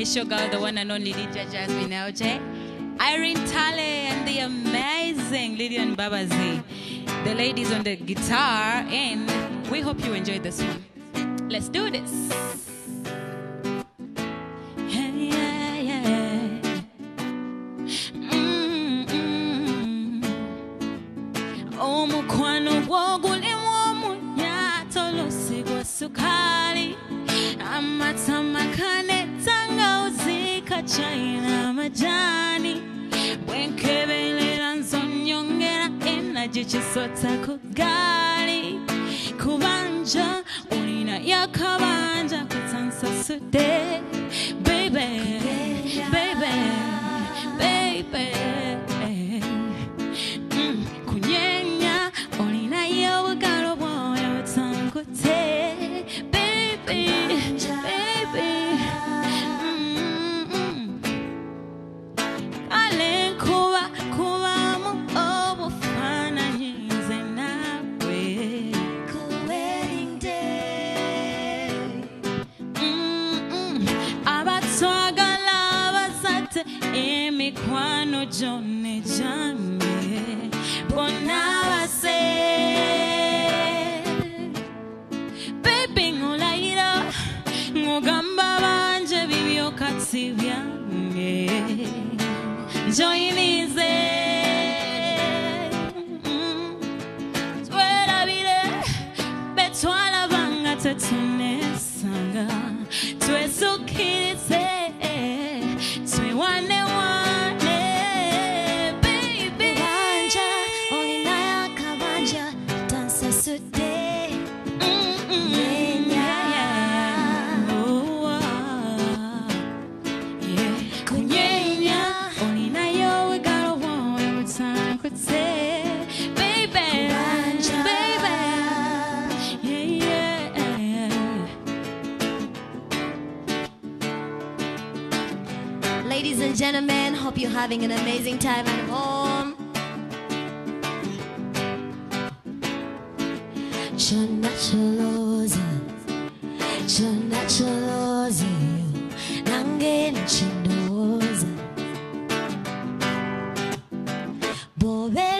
It's your girl, the one and only Lydia Jazmine LJ. Irene Ntale and the amazing Lilian Mbabazi. The ladies on the guitar, and we hope you enjoyed this one. Let's do this. Mm-hmm. Oh, Amatamaka tangauzi kachina amajani bwenkebelera nzonyongera enaji kisota ku gali. Kubanja ulina yakabanja kutansasudde baby emikwano gyonna egyange bonna base bebi ngolayira ngogamba banje bibyo kati byange njoyinize gentlemen, hope you're having an amazing time at home. Chona choloza, nange nchindoza. Bobeleyo,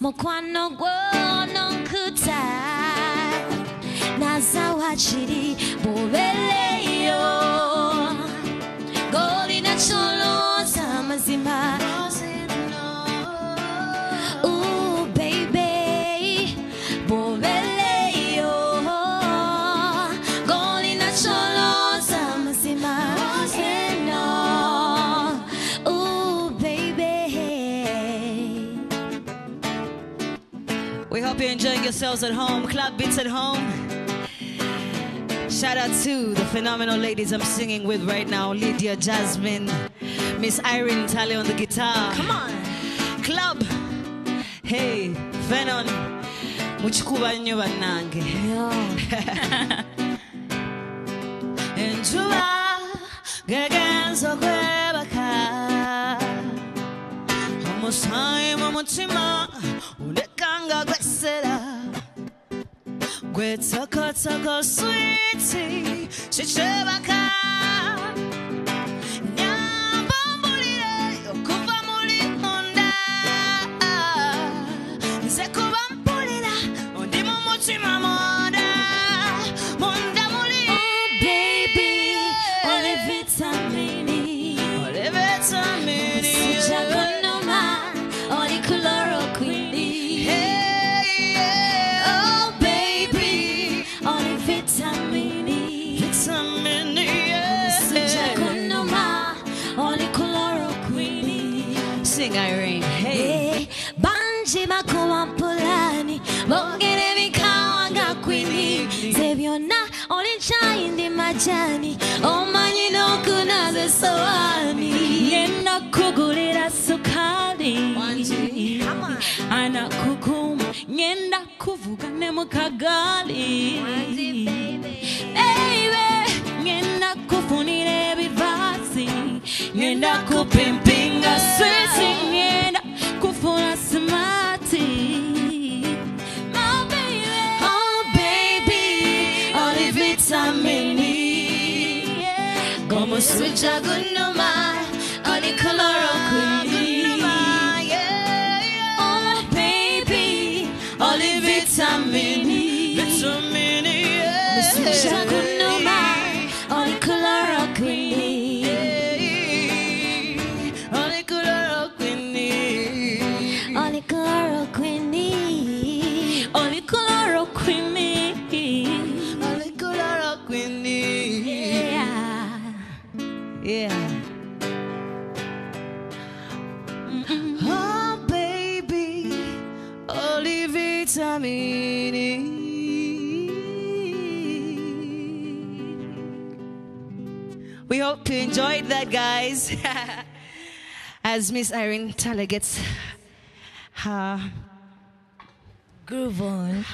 chendoza ate byo byononoza bye bindetera okubula emirembe n'empunga n'endozoolela nakino ekyangu ekibisi swit ekibulako justi mukwano gwononkuta nazawa kiri bwobeleyo golina kyolowooza amazima Ooh, hope you're enjoying yourselves at home. Club beats at home. Shout out to the phenomenal ladies I'm singing with right now Lydia Jazmine, Miss Irene Ntale on the guitar. Come on. Club. Hey, Venon. Muchikuba nnyo bannange. enjuba gegenza okwebaka omusaayi mu mutima gwetokotoko switi kikyebaka nyamba mbulire okuva muli munda nze Sing, Irene. Hey. Eh, Banje makuwa mpulani, mongele vikawa ngakwini, zevyona olichaindi majani, omanyi nokunaze soani, yena kugulira sukali, anakukuma, ngenda kuvuga ne mukagali, baby, ngenda kufunira ebivasi, ngenda kupimpira oli vitamini. Como suja gunuma, oli chloroquine We hope you enjoyed that, guys. As Miss Irene Ntale gets her Groove on